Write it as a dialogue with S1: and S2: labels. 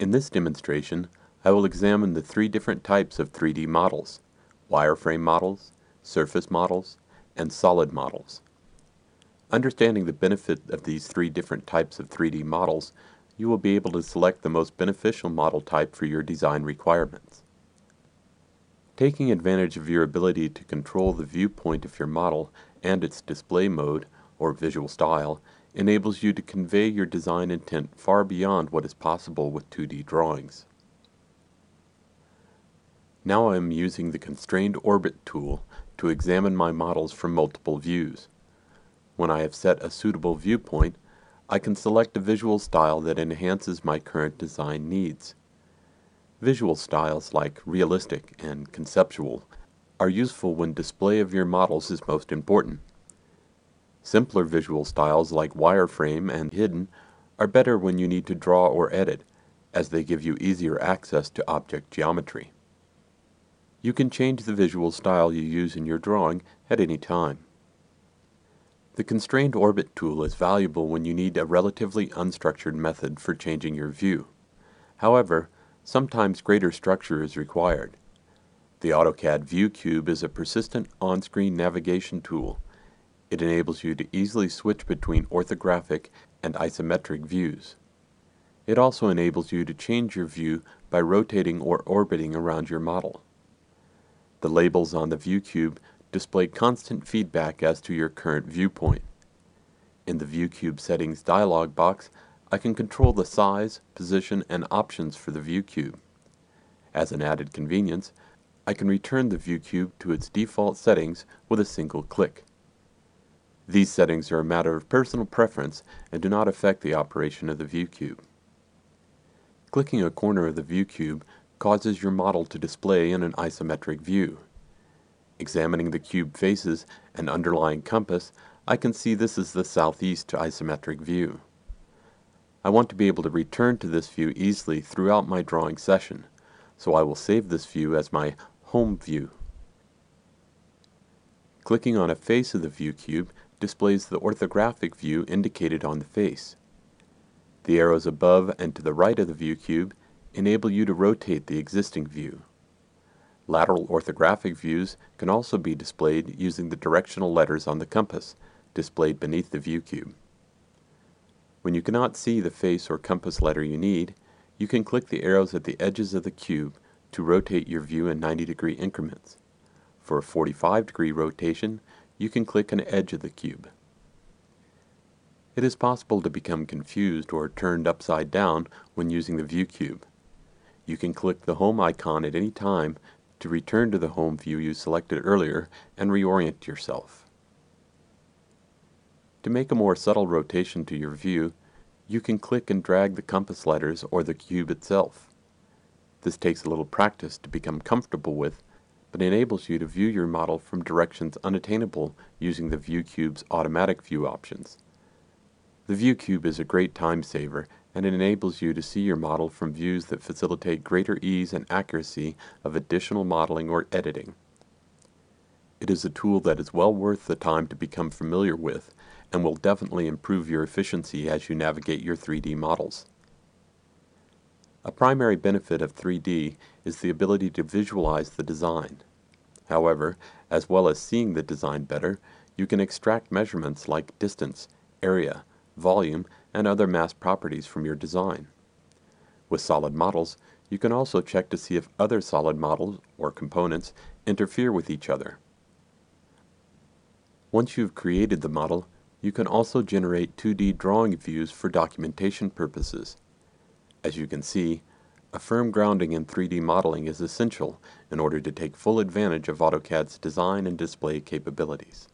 S1: In this demonstration, I will examine the three different types of 3D models, wireframe models, surface models, and solid models. Understanding the benefit of these three different types of 3D models, you will be able to select the most beneficial model type for your design requirements. Taking advantage of your ability to control the viewpoint of your model and its display mode, or visual style, enables you to convey your design intent far beyond what is possible with 2D drawings. Now I am using the Constrained Orbit tool to examine my models from multiple views. When I have set a suitable viewpoint, I can select a visual style that enhances my current design needs. Visual styles like realistic and conceptual are useful when display of your models is most important. Simpler visual styles like wireframe and hidden are better when you need to draw or edit, as they give you easier access to object geometry. You can change the visual style you use in your drawing at any time. The Constrained Orbit tool is valuable when you need a relatively unstructured method for changing your view. However, sometimes greater structure is required. The AutoCAD View Cube is a persistent on-screen navigation tool it enables you to easily switch between orthographic and isometric views. It also enables you to change your view by rotating or orbiting around your model. The labels on the view cube display constant feedback as to your current viewpoint. In the View Cube Settings dialog box, I can control the size, position, and options for the view cube. As an added convenience, I can return the view cube to its default settings with a single click. These settings are a matter of personal preference and do not affect the operation of the view cube. Clicking a corner of the view cube causes your model to display in an isometric view. Examining the cube faces and underlying compass, I can see this is the southeast isometric view. I want to be able to return to this view easily throughout my drawing session, so I will save this view as my home view. Clicking on a face of the view cube displays the orthographic view indicated on the face. The arrows above and to the right of the view cube enable you to rotate the existing view. Lateral orthographic views can also be displayed using the directional letters on the compass, displayed beneath the view cube. When you cannot see the face or compass letter you need, you can click the arrows at the edges of the cube to rotate your view in 90 degree increments. For a 45 degree rotation, you can click an edge of the cube. It is possible to become confused or turned upside down when using the view cube. You can click the home icon at any time to return to the home view you selected earlier and reorient yourself. To make a more subtle rotation to your view, you can click and drag the compass letters or the cube itself. This takes a little practice to become comfortable with, but enables you to view your model from directions unattainable using the View Cube's automatic view options. The View Cube is a great time saver and it enables you to see your model from views that facilitate greater ease and accuracy of additional modeling or editing. It is a tool that is well worth the time to become familiar with and will definitely improve your efficiency as you navigate your 3D models. A primary benefit of 3D is the ability to visualize the design. However, as well as seeing the design better, you can extract measurements like distance, area, volume, and other mass properties from your design. With solid models, you can also check to see if other solid models or components interfere with each other. Once you've created the model, you can also generate 2D drawing views for documentation purposes. As you can see, a firm grounding in 3D modeling is essential in order to take full advantage of AutoCAD's design and display capabilities.